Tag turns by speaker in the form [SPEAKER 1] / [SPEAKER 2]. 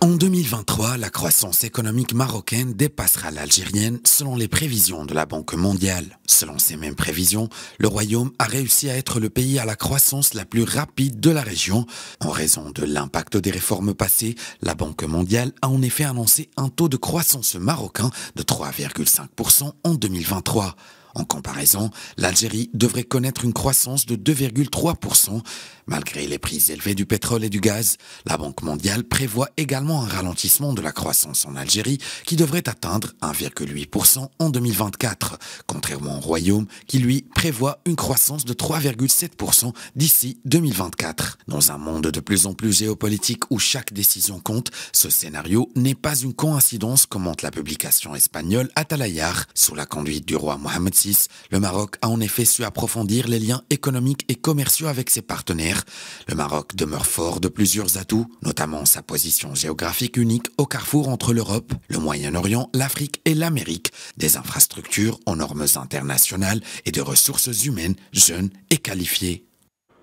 [SPEAKER 1] En 2023, la croissance économique marocaine dépassera l'algérienne selon les prévisions de la Banque mondiale. Selon ces mêmes prévisions, le Royaume a réussi à être le pays à la croissance la plus rapide de la région. En raison de l'impact des réformes passées, la Banque mondiale a en effet annoncé un taux de croissance marocain de 3,5% en 2023. En comparaison, l'Algérie devrait connaître une croissance de 2,3%. Malgré les prix élevés du pétrole et du gaz, la Banque mondiale prévoit également un ralentissement de la croissance en Algérie qui devrait atteindre 1,8% en 2024, contrairement au Royaume qui lui prévoit une croissance de 3,7% d'ici 2024. Dans un monde de plus en plus géopolitique où chaque décision compte, ce scénario n'est pas une coïncidence, commente la publication espagnole Atalayar sous la conduite du roi Mohamed VI le Maroc a en effet su approfondir les liens économiques et commerciaux avec ses partenaires. Le Maroc demeure fort de plusieurs atouts, notamment sa position géographique unique au carrefour entre l'Europe, le Moyen-Orient, l'Afrique et l'Amérique, des infrastructures aux normes internationales et des ressources humaines jeunes et qualifiées.